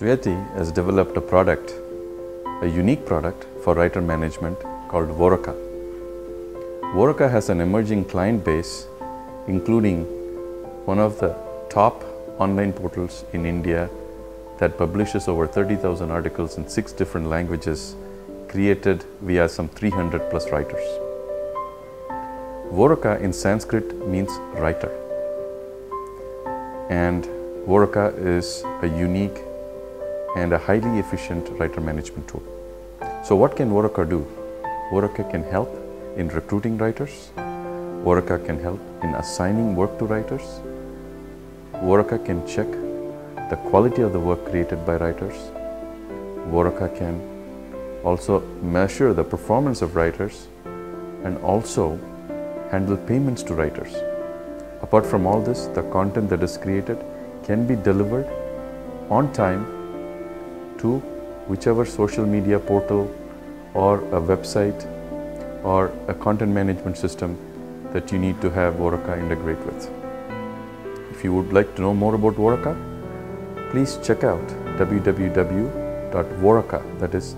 Suyati has developed a product, a unique product for writer management called Voraka. Voraka has an emerging client base, including one of the top online portals in India that publishes over 30,000 articles in six different languages, created via some 300 plus writers. Voraka in Sanskrit means writer, and Voraka is a unique and a highly efficient writer management tool. So, what can Voraka do? Voraka can help in recruiting writers, Voraka can help in assigning work to writers, Voraka can check the quality of the work created by writers, Voraka can also measure the performance of writers and also handle payments to writers. Apart from all this, the content that is created can be delivered on time to whichever social media portal or a website or a content management system that you need to have Voraka integrate with. If you would like to know more about Voraka, please check out www.voraka, that is.